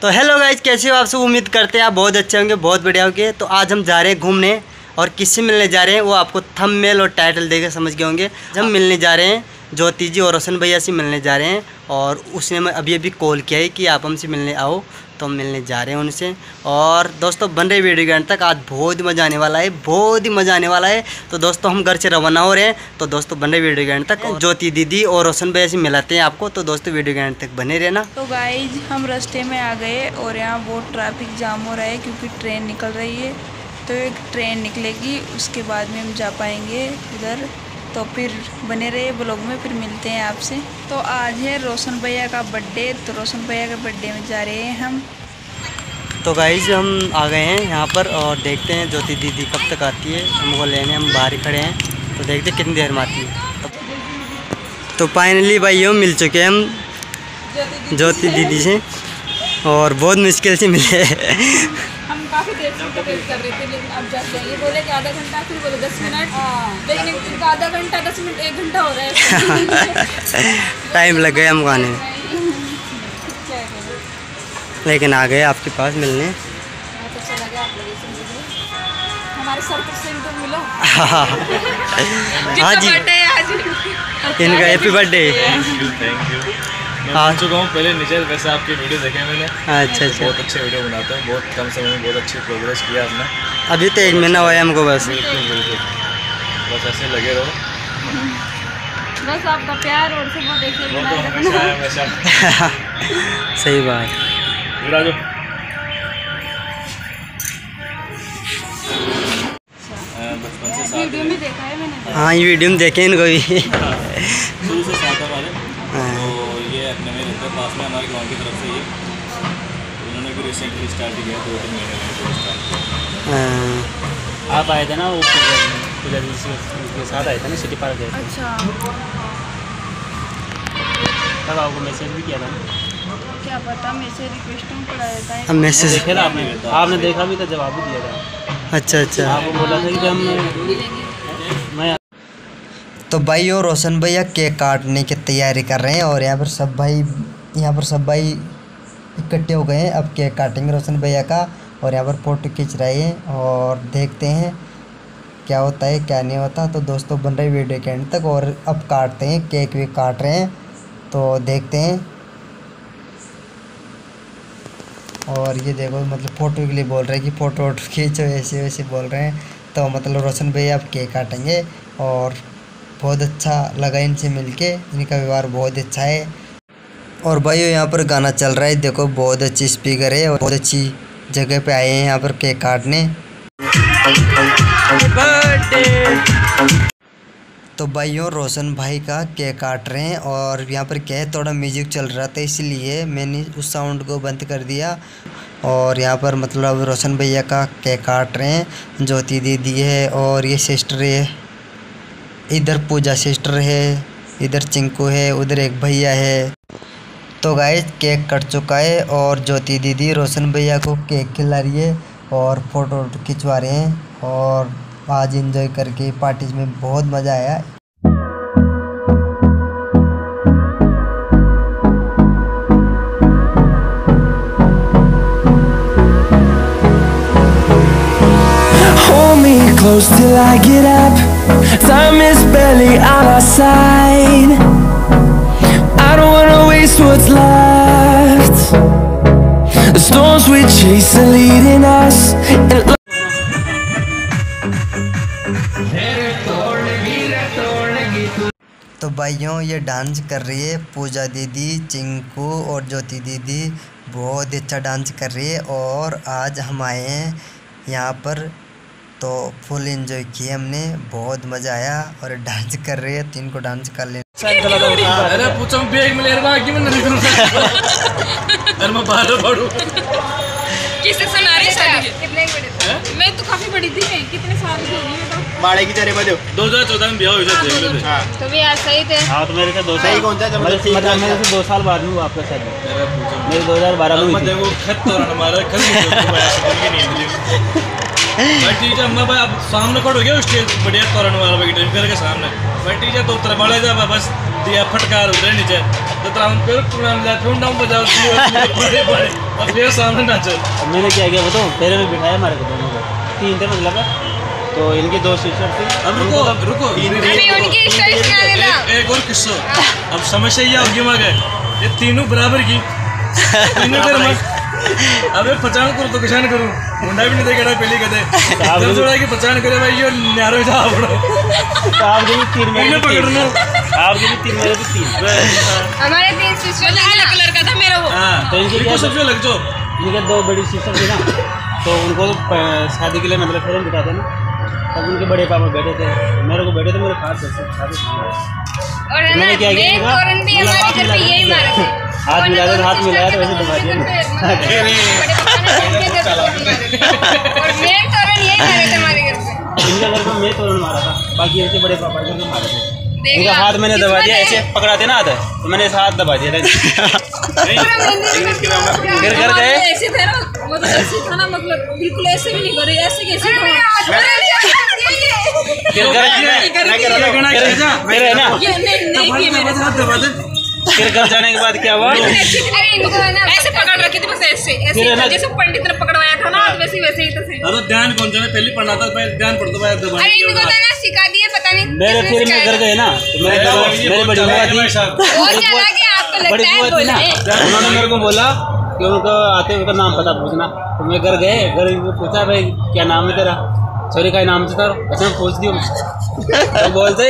तो hello guys कैसे हो आप सब? उम्मीद करते हैं आप बहुत अच्छे होंगे, बहुत बढ़िया होंगे। तो आज हम जा रहे हैं घूमने और किससे मिलने जा रहे हैं, वो आपको थंबनेल और टाइटल देकर समझ गए होंगे। हम मिलने जा रहे हैं ज्योति जी और रोशन भैया से मिलने जा रहे हैं और उसने मैं अभी अभी कॉल किया है कि आप हमसे मिलने आओ तो हम मिलने जा रहे हैं उनसे। और दोस्तों बन रहे वीडियो के अंत तक आज बहुत ही मज़ा आने वाला है बहुत ही मज़ा आने वाला है। तो दोस्तों हम घर से रवाना हो रहे हैं। तो दोस्तों बन रहे वीडियो के अंत तक ज्योति दीदी और रोशन भैया से मिलाते हैं आपको। तो दोस्तों वीडियो के अंत तक बने रहना। तो गाइज़ हम रास्ते में आ गए और यहाँ बहुत ट्रैफ़िक जाम हो रहा है क्योंकि ट्रेन निकल रही है। तो एक ट्रेन निकलेगी उसके बाद में हम जा पाएँगे उधर तो फिर बने रहे ब्लॉग में, फिर मिलते हैं आपसे। तो आज है रोशन भैया का बर्थडे तो रोशन भैया के बर्थडे में जा रहे हैं हम। तो गाइज़ हम आ गए हैं यहाँ पर और देखते हैं ज्योति दीदी कब तक आती है। हमको लेने, हम बाहर ही खड़े हैं। तो देखते हैं कितनी देर में आती है। तो फाइनली भाई हम मिल चुके हैं हम ज्योति दीदी से। और बहुत मुश्किल से मिले काफ़ी देर से वेट कर रहे थे लेकिन अब जाते हैं बोले कि आधा घंटा फिर बोले दस मिनट। लेकिन एक आधा घंटा दस मिनट एक घंटा हो रहा है टाइम लग गया हमको आने में। लेकिन आ गए आपके पास मिलने। मैं। तो मिलो। हाँ जी। है इनका हैप्पी बर्थडे थैंक यू मैं हाँ। चुका हूँ। पहले नीचे वैसे आपकी वीडियो देखे मैंने। अच्छा अच्छा। बहुत अच्छे वीडियो बनाते हैं। बहुत कम समय में बहुत अच्छी प्रोग्रेस किया आपने। अभी तो एक महीना हुआ है हमको बस। बिल्कुल बिल्कुल। बस ऐसे लगे रहो। बस आपका प्यार और सब देखिए वो तो बनाए हमेशा है हमेशा। सही बात। इधर हाँ, बचपन वीडियो में देखा है मैंने। हाँ ये वीडियो में देखे इनको भी शुरू से साथ है हमारे हाँ। तो ये अपने में रहते हैं पास में हमारे गाँव की तरफ़ से ये तो इन्होंने भी रिसेंटली स्टार्ट किया दो तीन महीने में तो स्टार्ट हाँ, आप आए थे ना वो पूजा के साथ आए थे ना सिटी पार्क गए अच्छा। तब आपको मैसेज भी किया था ना? क्या पता मेरे रिक्वेस्ट में पड़ा रहता है। मैसेज देखे आपने? आपने देखा भी था जवाब भी दिया था। अच्छा अच्छा। आपको बोला था कि हम मैं तो भाई और रोशन भैया केक काटने की तैयारी कर रहे हैं और यहाँ पर सब भाई यहाँ पर सब भाई इकट्ठे हो गए हैं। अब केक काटेंगे रोशन भैया का और यहाँ पर फ़ोटो खींच रहे हैं और देखते हैं क्या होता है, क्या नहीं होता। तो दोस्तों, बन रहे वीडियो के एंड तक और अब काटते हैं, केक भी काट रहे हैं। तो देखते हैं। और ये देखो मतलब फ़ोटो के लिए बोल रहे हैं कि फ़ोटो वोटो खींचो, ऐसे वैसे बोल रहे हैं। तो मतलब रोशन भैया अब केक काटेंगे और बहुत अच्छा लगा इनसे मिलके। इनका व्यवहार बहुत अच्छा है। और भाई यहाँ पर गाना चल रहा है। देखो, बहुत अच्छी स्पीकर है और बहुत अच्छी जगह पे आए हैं यहाँ पर केक काटने। तो भाइयों, रोशन भाई का केक काट रहे हैं और यहाँ पर क्या है, थोड़ा म्यूज़िक चल रहा था, इसलिए मैंने उस साउंड को बंद कर दिया। और यहाँ पर मतलब रोशन भैया का केक काट रहे हैं, ज्योति दीदी है और ये सिस्टर है। इधर पूजा सिस्टर है, इधर चिंकू है, उधर एक भैया है। तो गाइस केक कट चुका है और ज्योति दीदी, रोशन भैया को केक खिला रही है और फ़ोटो खिंचवा रहे हैं और आज एंजॉय करके पार्टी में बहुत मज़ा आया close till I get up. Time is barely on our side. I don't wanna waste what's left. The storms we chase are leading us. तो भाइयों, ये डांस कर रही है पूजा दीदी, चिंकू और ज्योति दीदी बहुत अच्छा डांस कर रही है और आज हम आए हैं यहाँ पर तो फुल एंजॉय किए हमने, बहुत मज़ा आया और डांस कर रही है, तीन को डांस कर ले अरे पूछो बैग में ले रहा कि मैं नहीं करूँगा अरे मैं बाहर पढ़ूँ किससे सुना रही शादी? कितने बड़े मैं तो काफ़ी बड़ी थी कितने साल की होगी मैं तो। बाड़े की तेरे में दो हज़ार चौदह में ब्याह हुई था देख लेते हाँ तो भी यार सही थे। हाँ तो मेरे से दो साल कौन सा मतलब ठीक मतलब ठाक मेरे से दो साल बाद में आपका शादी। मेरे में हुई थी। खत खत नहीं नहीं भाई अब सामने खड़ो गया स्टेज बढ़िया तोरण वाला भाई टाइम घर के सामने भाई ठीक तो उतर जा बस दिया फटकार उतरे नीचे तो त्राम फिर टूर्नामेंट जा फिर डाउन बजाओ बड़े बड़े और फिर सामने नाचो अब मैंने क्या किया बताऊँ पहले में बिठाया हमारे को दोनों को तीन थे मतलब तो इनकी दो सिस्टर थी अब रुको अब रुको अभी उनकी एक, और किस्सा अब समस्या ये होगी मगे ये तीनों बराबर की तीनों कर मत अबे पहचान करो तो किसान करूँ। मुंडा भी नहीं देखेगा पहली कदे। आप जब थोड़ा की पहचान करे भाई ये न्यारो जा बड़ो तो आपके भी तीन मेरे भी तीन पकड़ना। आपके भी तीन मेरे भी तीन। हमारे तीन सिस्टर अलग कलर का था मेरा वो। हाँ। तो इनकी क्या सबसे लग जो। इनके दो बड़ी सिस्टर थी ना। तो उनको तो शादी के लिए मतलब फिर बिठाते ना। तब उनके बड़े पापा बैठे थे। मेरे को बैठे थे मेरे खास से शादी और है ना मैंने क्या? तोरण भी हमारे घर पे यही मारा थे। हाथ मिला दो, तो हाथ मिलाया तो वैसे दबा दिया इनके घर में मैं तोरण मारा था बाकी इनके बड़े पापा के घर में मारे थे। इनका हाथ मैंने दबा दिया। ऐसे पकड़ाते ना हाथ। तो मैंने ऐसा हाथ दबा दिया था फिर घर गए। ऐसे थे ना मतलब ऐसे था ना मतलब बिल्कुल ऐसे भी नहीं करे ऐसे कैसे फिर घर फिर है। ना। फिर घर जाने के बाद क्या हुआ? अरे इनको ना ऐसे पकड़ रखी थी बस ऐसे ऐसे है जैसे पंडित ने पकड़वाया था ना वैसे वैसे ही तो अरे ध्यान कौन जाने पहले पढ़ना था पहले ध्यान पढ़ता भाई दबा अरे इनको तो ना सिखा दिए पता नहीं मेरे फिर मैं घर गए ना तो मेरे मेरा बड़ी बुआ थी आपको बड़ी लगता है बुआ थी ना। उन्होंने मेरे को बोला कि उनको आते हुए का नाम पता पूछना। तो मैं घर गए घर पूछा भाई क्या नाम है तेरा? छोरी का नाम से तारो अच्छा मैं पूछ दियो। तो बोलते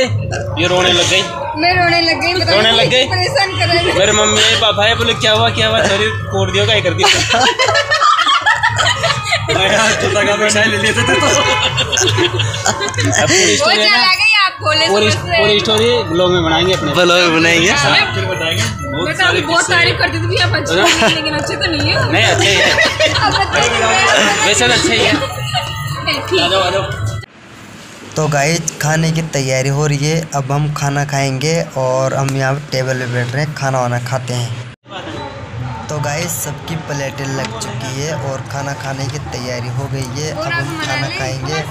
ये रोने लग गई। मैं रोने लग गई रोने लग गई? परेशान कर रहे मेरे मम्मी पापा है बोले क्या हुआ क्या हुआ? छोरी कोट दियो का कर दी। यार जूता का पैसा ले लिए थे तो। अब पूरी स्टोरी है हैं। ब्लॉग में। बनाएँगे अपने। ब्लॉग बनाएँगे। हाँ, फिर बताएँगे। बहुत मैं तो सारे अभी बहुत किस्से तारीफ़ करती थी भैया अच्छे लेकिन अच्छे तो नहीं है। नहीं अच्छे ही है। वैसे तो अच्छे ही है। आ जाओ आ जाओ। तो गाय खाने की तैयारी हो रही है। अब हम खाना खाएँगे और हम यहाँ टेबल पे बैठ रहे हैं, खाना वाना खाते हैं। तो गाइस सबकी प्लेटें लग चुकी है और खाना खाने की तैयारी हो गई है। अब हम खाना खाएँगे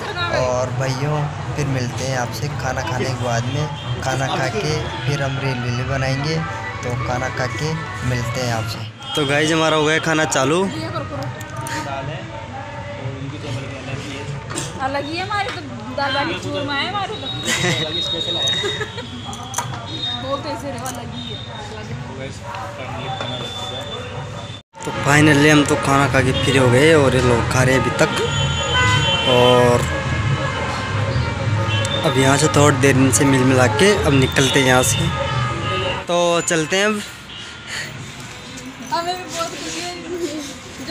और भाइयों, फिर मिलते हैं आपसे खाना खाने के बाद में। खाना खा के फिर हम रील वील बनाएँगे। तो खाना खा के मिलते हैं आपसे। तो गाइस हमारा हो गया खाना चालू। अलग है हमारी तो दाल बाटी चूरमा है हमारे तो। बहुत ऐसे अलग है। तो फाइनली हम तो खाना खा के फ्री हो गए और ये लोग खा रहे अभी तक। और अब यहाँ से थोड़ी देर इनसे मिल मिला के अब निकलते हैं यहाँ से। तो चलते हैं अब। हमें भी बहुत खुशी है।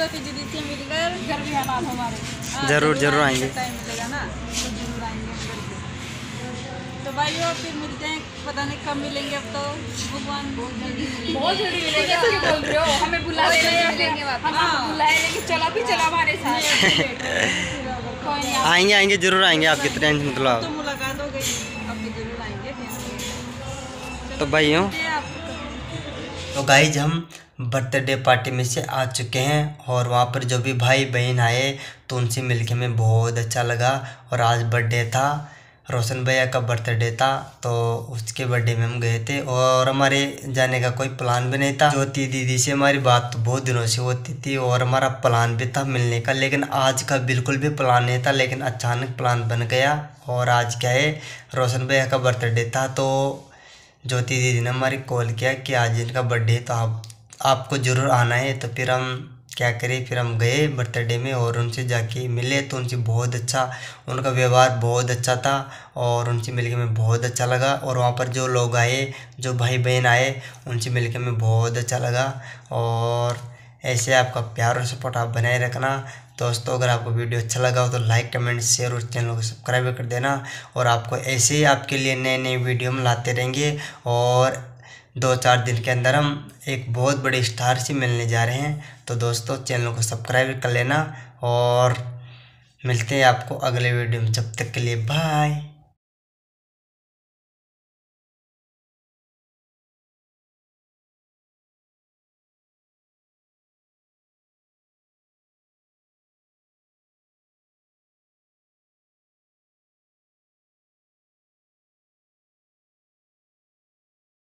दीदी से मिलकर घर भी हमारे हाँ, ज़रूर, ज़रूर आएँगे। टाइम मिलेगा ना तो ज़रूर आएँगे हम घर तो भाइयों फिर मिलते हैं। पता नहीं कब मिलेंगे अब तो। भगवान बहुत जल्दी बहुत जल्दी मिलेंगे कैसे बोल रहे हो। हमें बुला मिलेंगे वापस। आपको बुलाए लेकिन चला भी चला हमारे साथ। कोई नहीं आएँगे आएँगे ज़रूर आएँगे आपकी टेंशन मतलब तो मुलाकात हो गई। अब ज़रूर आएँगे तो भाइयों तो गाइज़ हम बर्थडे पार्टी में से आ चुके हैं और वहाँ पर जो भी भाई बहन आए तो उनसे मिलके हमें बहुत अच्छा लगा। और आज बर्थडे था। रोशन भैया का बर्थडे था तो उसके बर्थडे में हम गए थे और हमारे जाने का कोई प्लान भी नहीं था। ज्योति दीदी से हमारी बात तो बहुत दिनों से होती थी और हमारा प्लान भी था मिलने का, लेकिन आज का बिल्कुल भी प्लान नहीं था, लेकिन अचानक प्लान बन गया और आज क्या है, रोशन भैया का बर्थडे था तो ज्योति दीदी ने हमारी कॉल किया कि आज इनका बर्थडे तो आप, आपको ज़रूर आना है तो फिर हम क्या करें? फिर हम गए बर्थडे में और उनसे जाके मिले तो उनसे बहुत अच्छा उनका व्यवहार बहुत अच्छा था और उनसे मिलके हमें बहुत अच्छा लगा और वहाँ पर जो लोग आए, जो भाई बहन आए, उनसे मिलके हमें बहुत अच्छा लगा और ऐसे आपका प्यार और सपोर्ट आप बनाए रखना। दोस्तों, अगर आपको वीडियो अच्छा लगा हो तो लाइक, कमेंट, शेयर और चैनल को सब्सक्राइब कर देना और आपको ऐसे ही आपके लिए नए नए वीडियो हम लाते रहेंगे और दो चार दिन के अंदर हम एक बहुत बड़े स्टार से मिलने जा रहे हैं। तो दोस्तों, चैनल को सब्सक्राइब कर लेना और मिलते हैं आपको अगले वीडियो में। जब तक के लिए बाय।